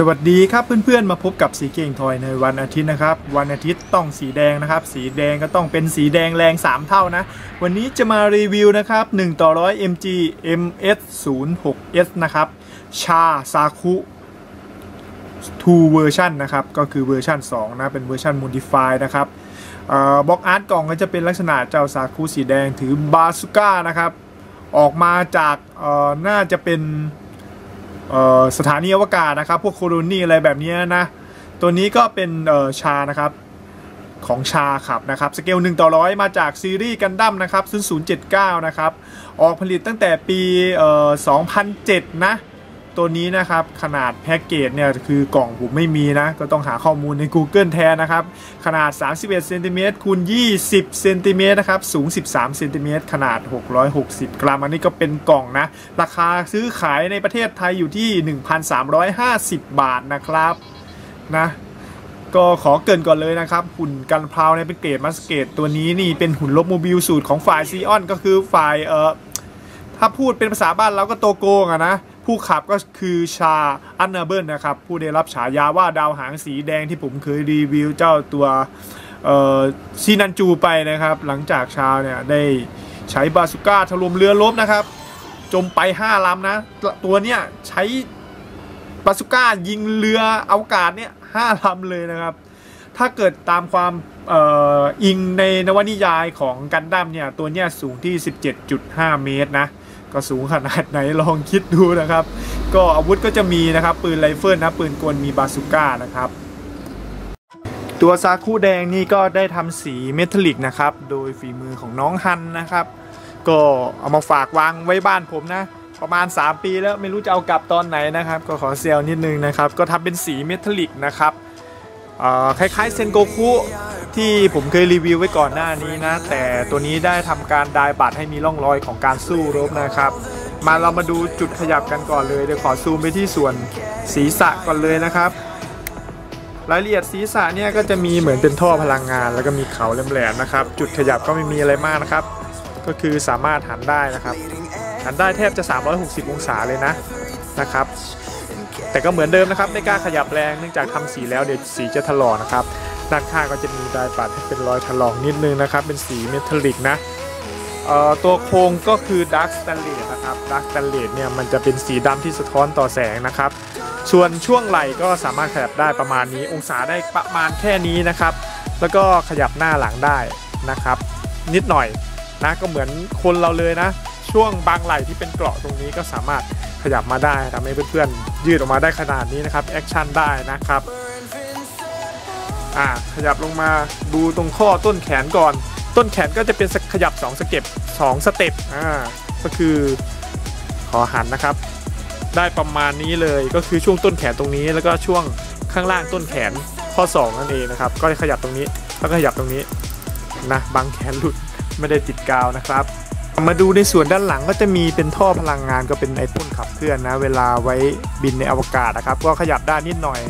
สวัสดีครับเพื่อนๆมาพบกับสีเก่งทอยในวันอาทิตย์นะครับ วันอาทิตย์ต้องสีแดงนะครับ สีแดงก็ต้องเป็นสีแดงแรง 3 เท่านะ วันนี้จะมารีวิวนะครับ1ต่อ100 MG MS 0 6 S นะครับ ชาร์ซาคุ2เวอร์ชันนะครับ ก็คือเวอร์ชัน2นะ เป็นเวอร์ชัน modify นะครับ box art กล่องก็จะเป็นลักษณะเจ้าซาคุสีแดงถือบาซูก้านะครับ ออกมาจากน่าจะเป็น สถานีอวกาศนะครับ พวก colony อะไรแบบนี้นะ ตัวนี้ก็เป็นชาร์นะครับของชาร์ขับนะครับสเกล1ต่อร้อยมาจากซีรีส์กันดั้มนะครับ0079 นะครับ ออกผลิตตั้งแต่ปี 2007 นะ ตัวนี้นะครับ ขนาดแพ็กเกจเนี่ยคือกล่องผมไม่มีนะ ก็ต้องหาข้อมูลใน Google แทนนะครับ ขนาด 31เซนติเมตรคูณ20เซนติเมตรนะครับ สูง 13เซนติเมตรขนาด 660 กรัม อันนี้ก็เป็นกล่องนะ ราคาซื้อขายในประเทศไทยอยู่ที่ 1,350 บาทนะครับนะก็ขอเกินก่อนเลยนะครับ หุ่นกันพราวในเป็นเกรดมัสเกตตัวนี้นี่เป็นหุ่นลบโมบิลสูตรของฝ่ายซีออนก็คือฝ่ายเอ่อถ้าพูดเป็นภาษาบ้านเราก็โตโกงอะนะ ผู้ขับก็คือชาอันนาเบิลนะครับ ผู้ได้รับฉายาว่าดาวหางสีแดงที่ผมเคยรีวิวเจ้าตัวซีนันจูไปนะครับ หลังจากชาร์เนี่ยได้ใช้บาซูก้าถล่มเรือรบนะครับ จมไป 5ลำนะ ตัวเนี้ยใช้บาซูก้ายิงเรืออวกาศเนี่ยห้าลำเลยนะครับ ถ้าเกิดตามความอ้างอิงในนวนิยายของกันดั้มเนี่ย ตัวเนี้ยสูงที่ 17.5 เมตรนะ ก็สูงขนาดไหนลองคิดดูนะครับ ก็อาวุธก็จะมีนะครับ ปืนไรเฟิลนะปืนกลมีบาซูก้านะครับ ตัวซาคุแดงนี่ก็ได้ทำสีเมทัลลิกนะครับ โดยฝีมือของน้องฮันนะครับ ก็เอามาฝากวางไว้บ้านผมนะ ประมาณ 3 ปีแล้วไม่รู้จะเอากลับตอนไหนนะครับ ก็ขอเซลนิดนึงนะครับ ก็ทำเป็นสีเมทัลลิกนะครับคล้ายๆเซนโกคุ ที่ผมเคยรีวิวไว้ก่อนหน้านี้นะ แต่ตัวนี้ได้ทำการดายบัตรให้มีร่องรอยของการสู้รบนะครับ มาเรามาดูจุดขยับกันก่อนเลยเดี๋ยวขอซูมไปที่ส่วนศีรษะก่อนเลยนะครับ รายละเอียดศีรษะเนี่ยก็จะมีเหมือนเป็นท่อพลังงาน แล้วก็มีเขาแหลมๆนะครับ จุดขยับก็ไม่มีอะไรมากนะครับ ก็คือสามารถหันได้นะครับหันได้แทบจะ 360 องศาเลยนะนะครับแต่ก็เหมือนเดิมนะครับไม่กล้าขยับแรงเนื่องจากทำสีแล้วเดี๋ยวสีจะถลอกนะครับ ด้านข้างก็จะมี dry ปัดให้เป็นรอยถลอกนิดนึงนะครับ เป็นสี metallic นะตัวโครงก็คือ dark stainless นะครับ dark stainless เนี่ยมันจะเป็นสีดำที่สะท้อนต่อแสงนะครับ ส่วนช่วงไหล่ก็สามารถขยับได้ประมาณนี้ องศาได้ประมาณแค่นี้นะครับ แล้วก็ขยับหน้าหลังได้นะครับ นิดหน่อยนะก็เหมือนคนเราเลยนะ ช่วงบางไหล่ที่เป็นเกราะตรงนี้ก็สามารถขยับมาได้ทำให้เพื่อนๆยืดออกมาได้ขนาดนี้นะครับ action ได้นะครับ อ่าขยับลงมาดูตรงข้อต้นแขนก่อน ต้นแขนก็จะเป็นขยับ 2 step 2 step อ่าก็คือขอหันนะครับ ได้ประมาณนี้เลยก็คือช่วงต้นแขนตรงนี้แล้วก็ช่วงข้างล่างต้นแขนข้อ 2 นั่นเองนะครับ ก็ขยับตรงนี้แล้วก็ขยับตรงนี้นะบางแขนหลุดไม่ได้ติดกาวนะครับ มาดูในส่วนด้านหลังก็จะมีเป็นท่อพลังงานก็เป็นไอพ่นขับเคลื่อนนะ เวลาไว้บินในอวกาศนะครับ ก็ขยับได้นิดหน่อย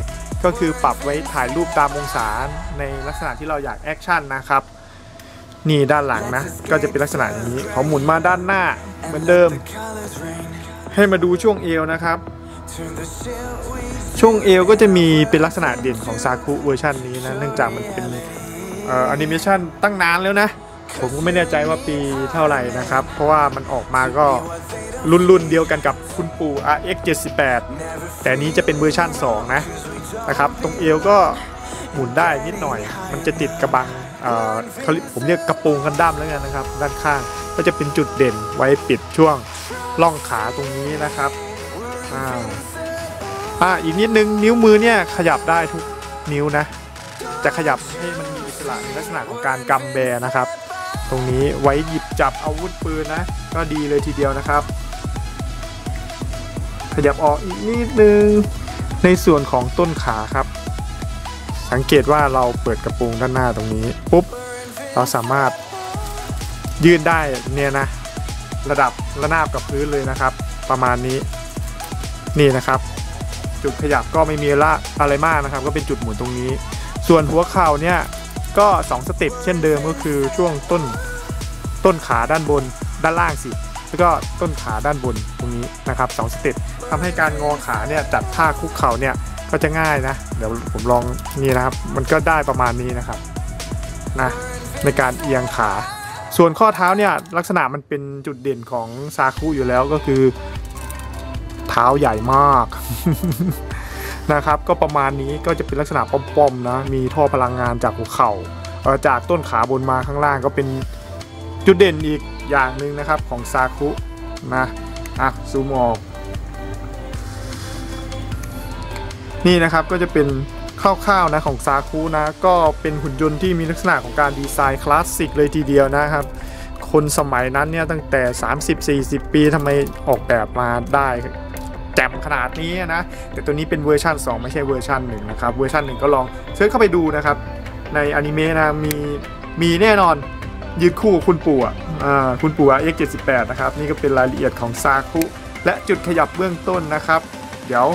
ก็คือปรับไว้ถ่ายรูปตามองศาในลักษณะที่เราอยากแอคชั่นนะครับ นี่ด้านหลังนะ ก็จะเป็นลักษณะอย่างนี้ขอหมุนมาด้านหน้าเหมือนเดิม ให้มาดูช่วงเอวนะครับ ช่วงเอวก็จะมีเป็นลักษณะเด่นของซาคุเวอร์ชันนี้นะ เนื่องจากมันเป็นแอนิเมชันตั้งนานแล้วนะ ผมก็ไม่แน่ใจว่าปีเท่าไหร่นะครับ เพราะว่ามันออกมาก็รุ่นรุ่นเดียวกันกับคุณปู่ RX 78แต่นี้จะเป็นเวอร์ชั่น 2 นะ นะครับ ตรงเอวก็หมุนได้นิดหน่อย มันจะติดกระบังผมเรียกกระโปรงกันด้ามแล้วกันนะครับ ด้านข้างก็จะเป็นจุดเด่นไว้ปิดช่วงล่องขาตรงนี้นะครับอ่าอ่าอีกนิดนึงนิ้วมือเนี่ยขยับได้ทุกนิ้วนะ จะขยับให้มันมีอิสระในลักษณะของการกำแบนะครับ ตรงนี้ไว้หยิบจับอาวุธปืนนะ ก็ดีเลยทีเดียวนะครับ ขยับออกอีกนิดนึง ในส่วนของต้นขาครับ สังเกตว่าเราเปิดกระโปรงด้านหน้าตรงนี้ปุ๊บเราสามารถยืนได้เนี่ยนะระดับระนาบกับพื้นเลยนะครับ ประมาณนี้นี่นะครับ จุดขยับก็ไม่มีละอะไรมากนะครับ ก็เป็นจุดหมุนตรงนี้ ส่วนหัวเข่าเนี่ยก็2สเต็ปเช่นเดิมก็คือช่วงต้นต้นขาด้านบนด้านล่างสิ แล้วก็ต้นขาด้านบนตรงนี้นะครับ2สเต็ปทำให้การงอขาเนี่ยจัดท่าคุกเข่าเนี่ยก็จะง่ายนะ เดี๋ยวผมลองนี่นะครับ มันก็ได้ประมาณนี้นะครับนะในการเอียงขา ส่วนข้อเท้าเนี่ยลักษณะมันเป็นจุดเด่นของซาคุอยู่แล้วก็คือ เท้าใหญ่มากนะครับ ก็ประมาณนี้ก็จะเป็นลักษณะป้อมๆนะ มีท่อพลังงานจากหัวเข่าจากต้นขาบนมาข้างล่างก็เป็นจุดเด่นอีก อย่างหนึ่งนะครับของซาคุนะอะซูมออกนี่นะครับก็จะเป็นคร่าวๆนะของซาคุนะก็เป็นหุ่นยนต์ที่มีลักษณะของการดีไซน์คลาสสิกเลยทีเดียวนะครับ คนสมัยนั้นเนี่ยตั้งแต่ 30-40 ปีทำไมออกแบบมาได้แจ่มขนาดนี้นะ แต่ตัวนี้เป็นเวอร์ชัน2 ไม่ใช่เวอร์ชัน1นะครับ เวอร์ชัน1ก็ลองsearch เข้าไปดูนะครับ ในอนิเมะนะมีมีแน่นอน ยืดคู่คุณปู่อะอ่าคุณปู่ X78 นะครับ นี่ก็เป็นรายละเอียดของซาคุและจุดขยับเบื้องต้นนะครับ เดี๋ยว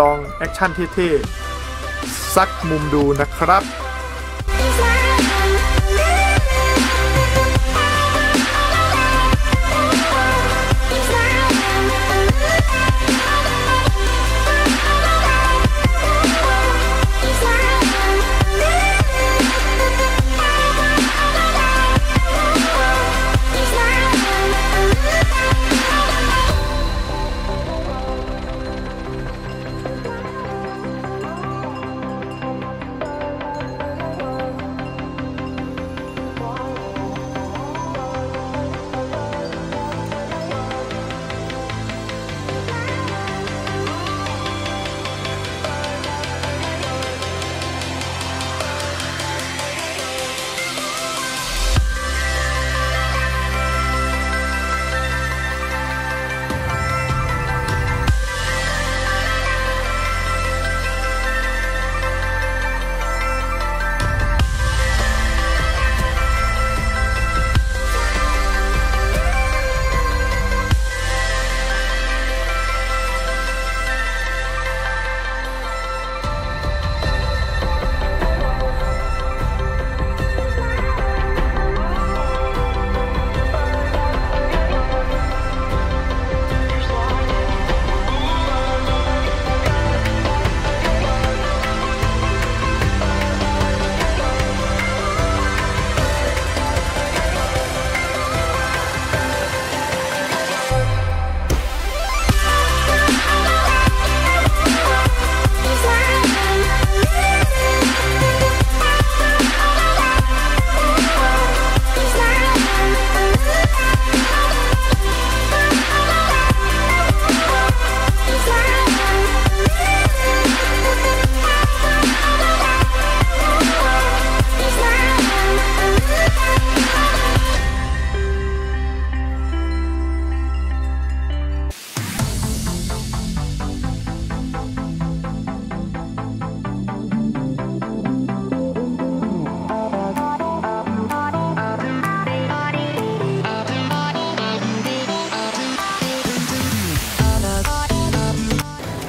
ลอง action เท่ๆซักมุมดูนะครับ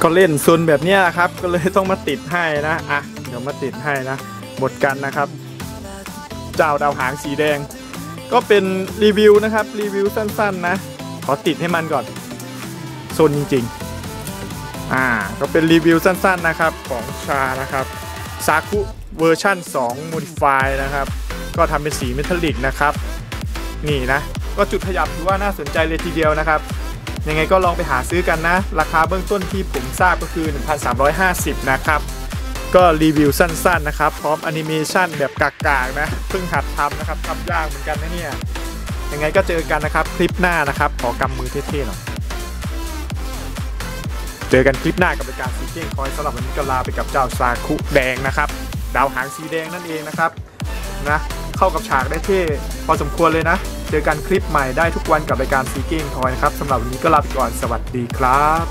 ก็เล่นซุนแบบนี้ยครับ ก็เลยต้องมาติดให้นะอะเดี๋ยวมาติดให้นะหมดกันนะครับ เจ้าดาวหางสีแดง ก็เป็นรีวิวนะครับรีวิวสั้นๆนะ ขอติดให้มันก่อนโซนจริงๆ อ่า ก็เป็นรีวิวสั้นๆนะครับของชานะครับซาคุเวอร์ชั่น2 Modify นะครับ ก็ทำเป็นสีเมทัลลิกนะครับ นี่นะ ก็จุดขยับถือว่าน่าสนใจเลยทีเดียวนะครับ ยังไงก็ลองไปหาซื้อกันนะ ราคาเบื้องต้นที่ผมทราบก็คือ 1,350 นะครับ ก็รีวิวสั้นๆนะครับ พร้อมแอนิเมชันแบบกากๆนะ เพิ่งหัดทำนะครับทำยากเหมือนกันนะเนี่ย ยังไงก็เจอกันนะครับ คลิปหน้านะครับ ขอกำมือเท่ๆหน่อย เจอกันคลิปหน้ากับรายการซีเก้งคอยสำหรับวันนี้ก็ลาไปกับเจ้าซาคุแดงนะครับ ดาวหางสีแดงนั่นเองนะครับ นะ เข้ากับฉากได้เท่พอสมควรเลยนะ เจอกันคลิปใหม่ได้ทุกวันกับรายการซีเก้งทอยนะครับสำหรับวันนี้ก็ลาไปก่อนสวัสดีครับ